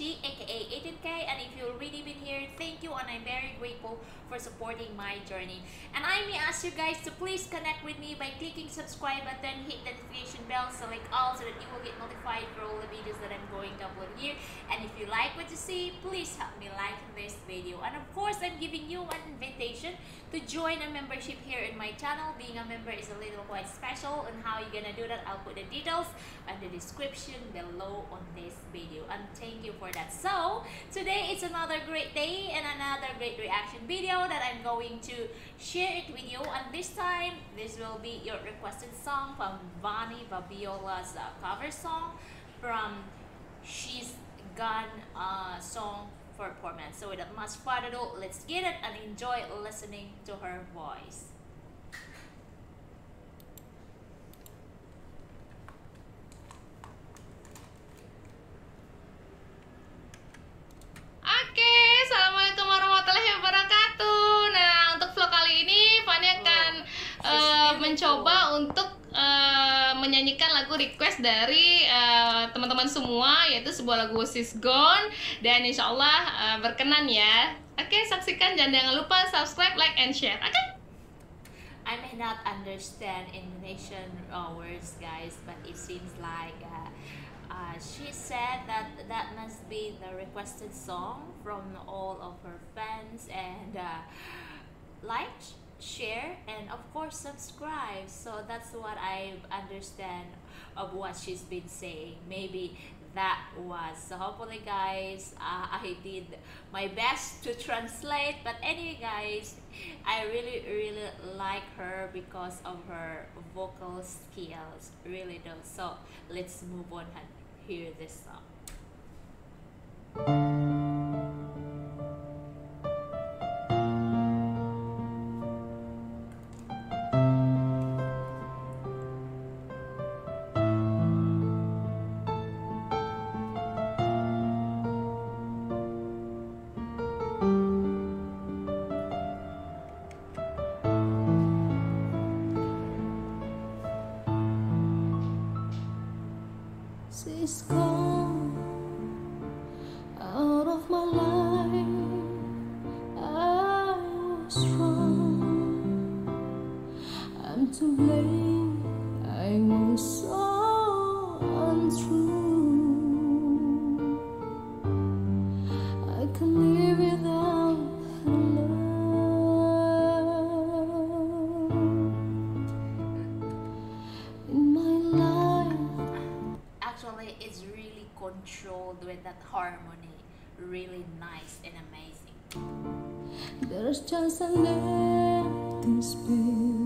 name I'm very grateful for supporting my journey. And I may ask you guys to please connect with me by clicking subscribe button, hit the notification bell, select all so that you will get notified for all the videos that I'm going to upload here. And if you like what you see, please help me like this video. And of course, I'm giving you an invitation to join a membership here in my channel. Being a member is a little quite special and how you're gonna do that, I'll put the details in the description below on this video. And thank you for that. So, today is another great day and another great reaction video that I'm going to share it with you. And this time, this will be your requested song from Vanny Vabiola's uh, cover song from She's Gone uh, song man. So without much further ado, let's get it and enjoy listening to her voice. Mencoba untuk uh, menyanyikan lagu request dari uh, teman-teman semua, yaitu sebuah lagu Sis Gone dan Insya Allah uh, berkenan ya. Oke, saksikan dan jangan lupa subscribe, like, and share. Oke? I may not understand Indonesian words, guys, but it seems like. Uh, uh, she said that that must be the requested song from all of her fans and uh, like share and of course subscribe. So that's what i understand of what she's been saying. Maybe that was so hopefully guys uh, i did my best to translate. But anyway guys i really really like her because of her vocal skills. Really do. So let's move on and hear this song harmony really nice and amazing There's just an empty space.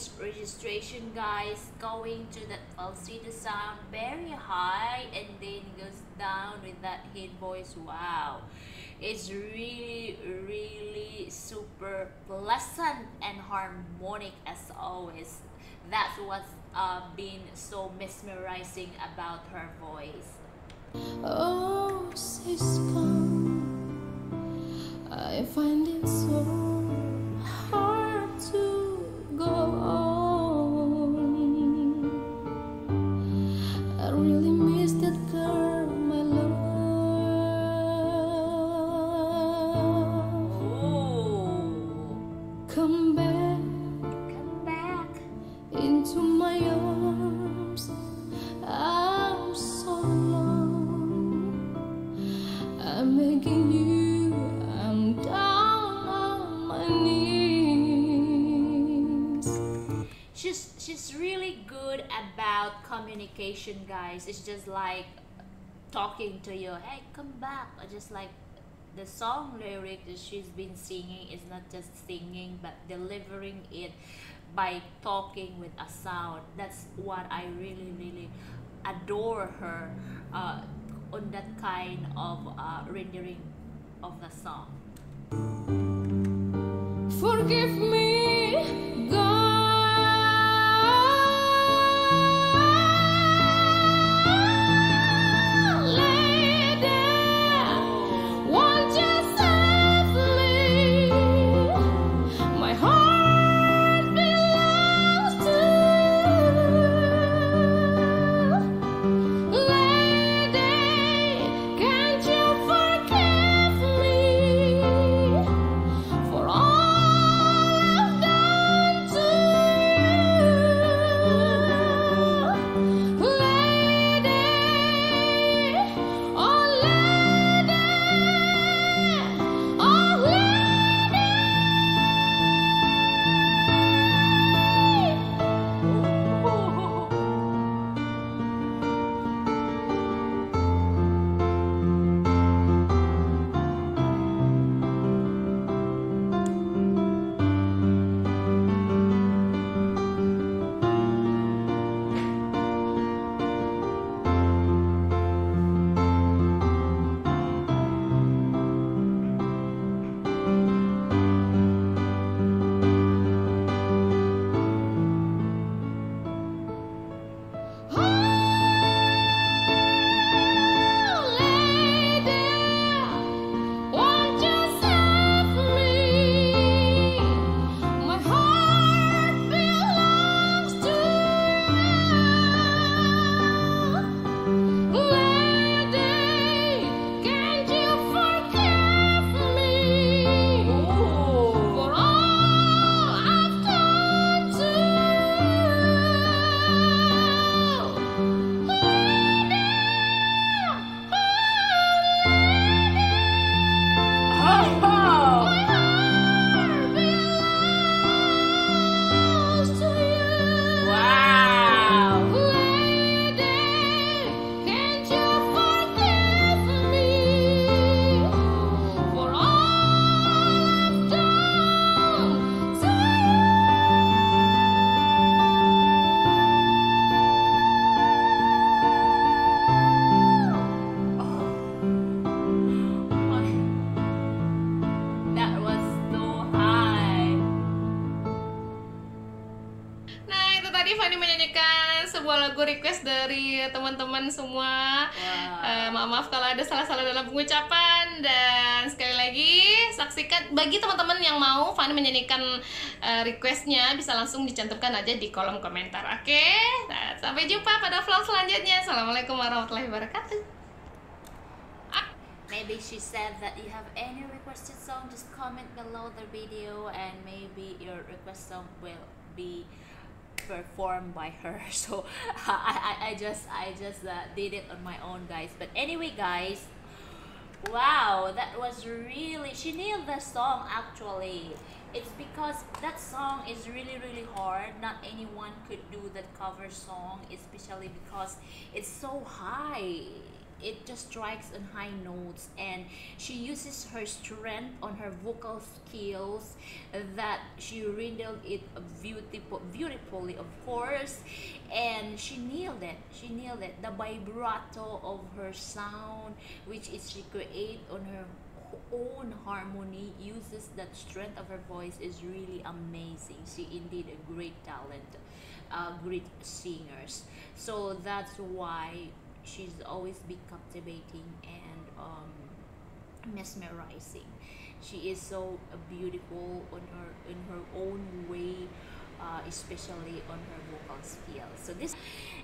Voice registration guys going to that falsetto sound very high and then goes down with that head voice. Wow. It's really really super pleasant and harmonic as always. That's what's uh, been so mesmerizing about her voice. Oh, she's she's really good about communication guys. It's just like talking to you hey come back. Or just like the song lyric that she's been singing is not just singing but delivering it by talking with a sound. That's what i really really adore her uh, on that kind of uh, rendering of the song. Forgive me, tadi Fanny menyanyikan sebuah lagu request dari teman-teman semua. Wow. Eh, maaf maaf kalau ada salah-salah dalam pengucapan dan sekali lagi saksikan bagi teman-teman yang mau Fanny menyanyikan eh, requestnya bisa langsung dicantumkan aja di kolom komentar. Oke, Nah, sampai jumpa pada vlog selanjutnya. Assalamualaikum warahmatullahi wabarakatuh. Maybe she said that you have any requested song, just comment below the video and maybe your request song will be performed by her. So I, I, I just I just uh, did it on my own guys. But anyway guys, wow, that was really she nailed the song actually. It's because that song is really really hard. Not anyone could do that cover song, especially because it's so high it just strikes on high notes and she uses her strength on her vocal skills that she rendered it beautiful beautifully of course and she nailed it. She nailed it. The vibrato of her sound which is she create on her own harmony uses that strength of her voice is really amazing. She indeed a great talent uh, great singers. So that's why she's always be captivating and um, mesmerizing. She is so beautiful on her in her own way uh, especially on her vocal skills. so this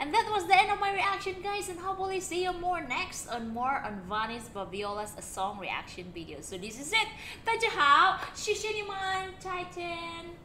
and that was the end of my reaction guys and hopefully see you more next on more on Vanis Vabiola's song reaction video. So this is it. Tajahao Shishiniman Titan.